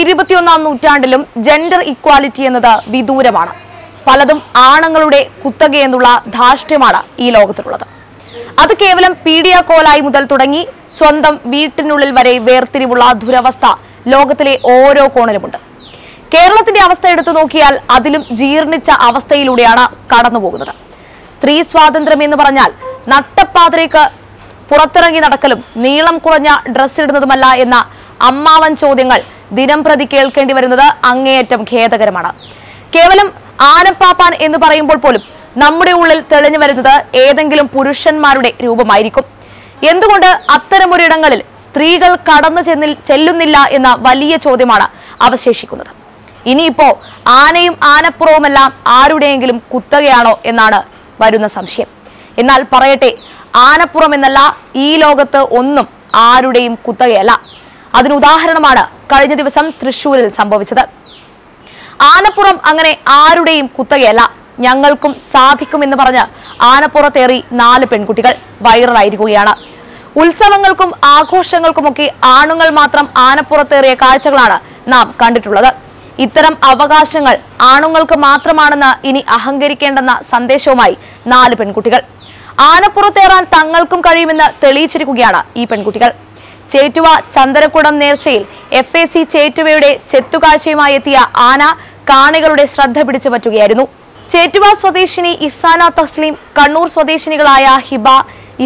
ഇരുപത്തിയൊന്നാം നൂറ്റാണ്ടിലും gender equality എന്നത് വിദൂരമാണ്. പലതും ആണുങ്ങളുടെ കുത്തകയെന്നുള്ള ധാർഷ്ട്യമാണ് ഈ ലോകത്തിലുള്ളത്. അത് കേവലം പീഡിയ കോലായി മുതൽ തുടങ്ങി സ്വന്തം വീട്ടിനുള്ളിൽ വരെ വേർതിരിവുള്ള ദുരവസ്ഥ ലോകത്തിലെ ഓരോ കോണിലുമുണ്ട്. കേരളത്തിന്റെ അവസ്ഥ എടുത്തു നോക്കിയാൽ അതിലും ജീർണിച്ച അവസ്ഥയിലൂടെയാണ് കടന്നുപോകുന്നത്. സ്ത്രീ സ്വാതന്ത്ര്യം എന്ന് പറഞ്ഞാൽ നട്ടപ്പാതിരേക്ക് പുറത്തിറങ്ങി നടക്കലും നീളം കുറഞ്ഞ ഡ്രസ് ഇടുന്നതുമല്ല എന്ന അമ്മാവൻ ചോദ്യങ്ങൾ ദിനം പ്രതി കേൾക്കേണ്ടി വരുന്നത് അങ്ങേയറ്റം ഖേദകരമാണ്. കേവലം ആനപ്പാപ്പാൻ എന്ന് പറയുമ്പോൾ പോലും നമ്മുടെ ഉള്ളിൽ തെളിഞ്ഞു വരുന്നത് ഏതെങ്കിലും പുരുഷന്മാരുടെ രൂപമായിരിക്കും. എന്തുകൊണ്ട് അത്തരമൊരിടങ്ങളിൽ സ്ത്രീകൾ കടന്നു ചെന്നിൽ ചെല്ലുന്നില്ല എന്ന വലിയ ചോദ്യമാണ് അവശേഷിക്കുന്നത്. ഇനിയിപ്പോ ആനയും ആനപ്പുറവുമെല്ലാം ആരുടെയെങ്കിലും കുത്തകയാണോ എന്നാണ് വരുന്ന സംശയം. എന്നാൽ പറയട്ടെ ആനപ്പുറം എന്നല്ല ഈ ലോകത്ത് ഒന്നും ആരുടെയും കുത്തകയല്ല. അതിന് ഉദാഹരണമാണ് കഴിഞ്ഞ ദിവസം തൃശൂരിൽ സംഭവിച്ചത്. ആനപ്പുറം അങ്ങനെ ആരുടെയും കുത്തകയല്ല. ഞങ്ങൾക്കും സാധിക്കുമെന്ന് പറഞ്ഞ് ആനപ്പുറത്തേറി നാല് പെൺകുട്ടികൾ വൈറലായിരിക്കുകയാണ്. ഉത്സവങ്ങൾക്കും ആഘോഷങ്ങൾക്കുമൊക്കെ ആണുങ്ങൾ മാത്രം ആനപ്പുറത്തേറിയ കാഴ്ചകളാണ് നാം കണ്ടിട്ടുള്ളത്. ഇത്തരം അവകാശങ്ങൾ ആണുങ്ങൾക്ക് മാത്രമാണെന്ന് ഇനി അഹങ്കരിക്കേണ്ടെന്ന സന്ദേശവുമായി നാല് പെൺകുട്ടികൾ. ആനപ്പുറത്തേറാൻ തങ്ങൾക്കും കഴിയുമെന്ന് തെളിയിച്ചിരിക്കുകയാണ് ഈ പെൺകുട്ടികൾ. ചേറ്റുവ ചന്ദനക്കുടം നേർച്ചയിൽ എഫ് എ സി ചേറ്റുവയുടെ ചെത്തുകാഴ്ചയുമായി എത്തിയ ആന കാണികളുടെ ശ്രദ്ധ പിടിച്ചു പറ്റുകയായിരുന്നു. ചേറ്റുവ സ്വദേശിനി ഇസാന തസ്ലീം കണ്ണൂർ സ്വദേശിനികളായ ഹിബ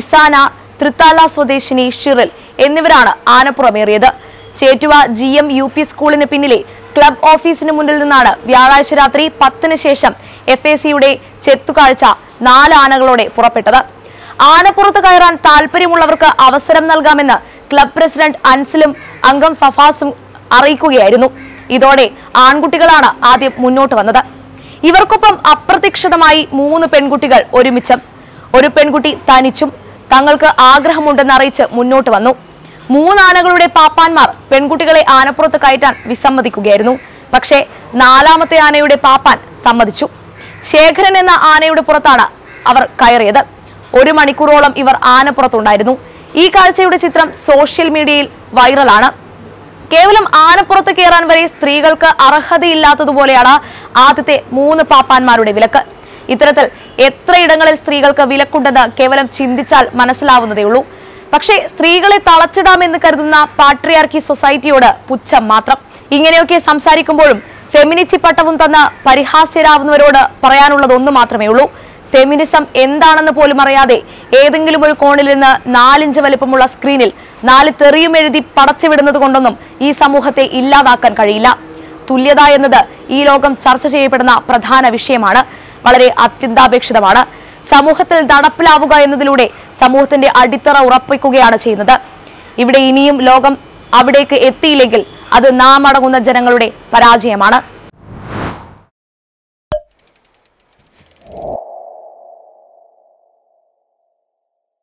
ഇസാന തൃത്താല സ്വദേശിനി ഷിറിൽ എന്നിവരാണ് ആനപ്പുറമേറിയത് Chettuva G M U P സ്കൂളിന് പിന്നിലെ ക്ലബ് ഓഫീസിന് മുന്നിൽ നിന്നാണ് വ്യാഴാഴ്ച രാത്രി പത്തിന് ശേഷം എഫ് എ സിയുടെ ചെത്തുകാഴ്ച നാല് ആനകളോടെ പുറപ്പെട്ടത്. ആനപ്പുറത്ത് കയറാൻ താല്പര്യമുള്ളവർക്ക് അവസരം നൽകാമെന്ന് ക്ലബ് പ്രസിഡന്റ് അൻസിലും അംഗം ഫഫാസും അറിയിക്കുകയായിരുന്നു. ഇതോടെ ആൺകുട്ടികളാണ് ആദ്യം മുന്നോട്ട് വന്നത്. ഇവർക്കൊപ്പം അപ്രതീക്ഷിതമായി മൂന്ന് പെൺകുട്ടികൾ ഒരുമിച്ചും. ഒരു പെൺകുട്ടി തനിച്ചും തങ്ങൾക്ക് ആഗ്രഹമുണ്ടെന്ന് അറിയിച്ച് മുന്നോട്ട് വന്നു. മൂന്നാനകളുടെ പാപ്പാന്മാർ പെൺകുട്ടികളെ ആനപ്പുറത്ത് കയറ്റാൻ വിസമ്മതിക്കുകയായിരുന്നു. പക്ഷേ നാലാമത്തെ ആനയുടെ പാപ്പാൻ സമ്മതിച്ചു. ശേഖരൻ എന്ന ആനയുടെ പുറത്താണ് അവർ കയറിയത്. ഒരു മണിക്കൂറോളം ഇവർ ആനപ്പുറത്തുണ്ടായിരുന്നു. ഈ കാഴ്ചയുടെ ചിത്രം സോഷ്യൽ മീഡിയയിൽ വൈറലാണ്. കേവലം ആനപ്പുറത്ത് കയറാൻ വരെ സ്ത്രീകൾക്ക് അർഹതയില്ലാത്തതുപോലെയാണ് ആദ്യത്തെ മൂന്ന് പാപ്പാന്മാരുടെ വിലക്ക്. ഇത്തരത്തിൽ എത്രയിടങ്ങളിൽ സ്ത്രീകൾക്ക് വിലക്കുണ്ടെന്ന് കേവലം ചിന്തിച്ചാൽ മനസ്സിലാവുന്നതേ ഉള്ളൂ. പക്ഷേ സ്ത്രീകളെ തളച്ചിടാമെന്ന് കരുതുന്ന പാട്രിയാർക്കി സൊസൈറ്റിയോട് പുച്ഛം മാത്രം. ഇങ്ങനെയൊക്കെ സംസാരിക്കുമ്പോഴും ഫെമിനിച്ചി പട്ടവും തന്ന പരിഹാസ്യരാവുന്നവരോട് പറയാനുള്ളത് ഒന്ന് മാത്രമേ ഉള്ളൂ. ഫെമിനിസം എന്താണെന്ന് പോലും അറിയാതെ ഏതെങ്കിലും ഒരു കോണിൽ നിന്ന് നാലിഞ്ച് വലിപ്പമുള്ള സ്ക്രീനിൽ നാല് തെറിയും എഴുതി പടച്ചുവിടുന്നത് കൊണ്ടൊന്നും ഈ സമൂഹത്തെ ഇല്ലാതാക്കാൻ കഴിയില്ല. തുല്യത എന്നത് ഈ ലോകം ചർച്ച ചെയ്യപ്പെടുന്ന പ്രധാന വിഷയമാണ്. വളരെ അത്യന്താപേക്ഷിതമാണ്. സമൂഹത്തിൽ നടപ്പിലാവുക എന്നതിലൂടെ സമൂഹത്തിന്റെ അടിത്തറ ഉറപ്പിക്കുകയാണ് ചെയ്യുന്നത്. ഇവിടെ ഇനിയും ലോകം അവിടേക്ക് എത്തിയില്ലെങ്കിൽ അത് നാം അടങ്ങുന്ന ജനങ്ങളുടെ പരാജയമാണ്.